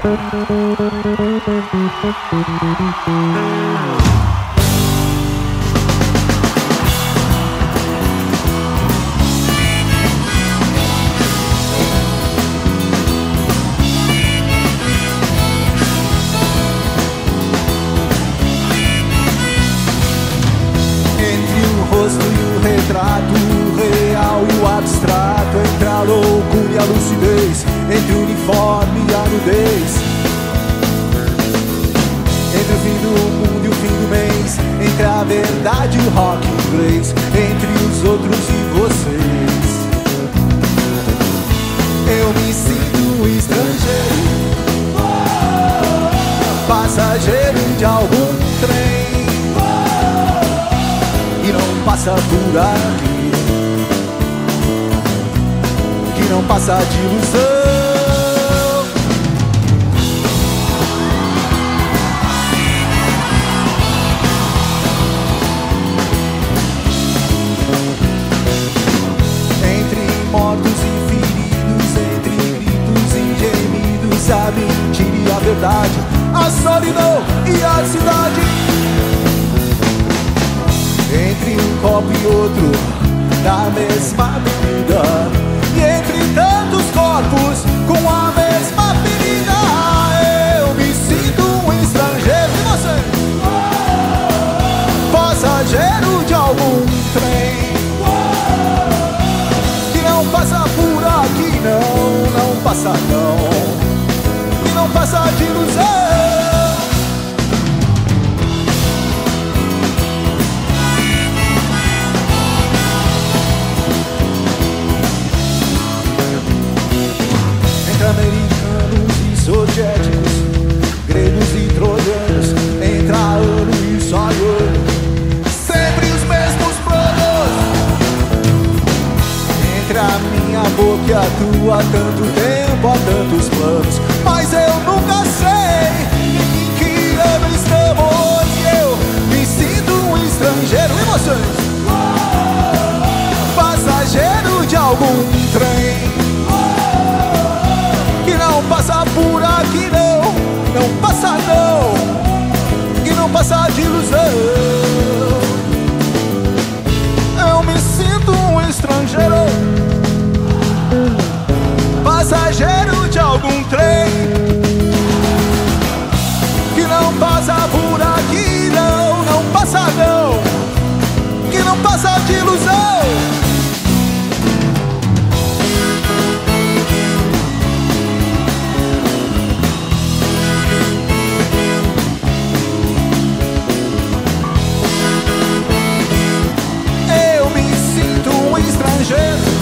Entre o rosto e o retrato, o real o abstrato, Entre o fim do mundo e o fim do mês, entre a verdade e o rock inglês, entre os outros e vocês. Eu me sinto estrangeiro, passageiro de algum trem que não passa por aqui, que não passa de ilusão. Verdade, a solidão e a cidade. Entre um copo e outro da mesma bebida. E entre tantos corpos com a planos. Entre a minha boca e a tua, tanto tempo, tempo há tantos planos, mas eu nunca sei em que ano estamos. Hoje. Eu me sinto um estrangeiro, emoções, passageiro de algum trem. Que não passa por aqui, não, não passa, não, que não passa de ilusão. Eu me sinto um estrangeiro. Passageiro treasures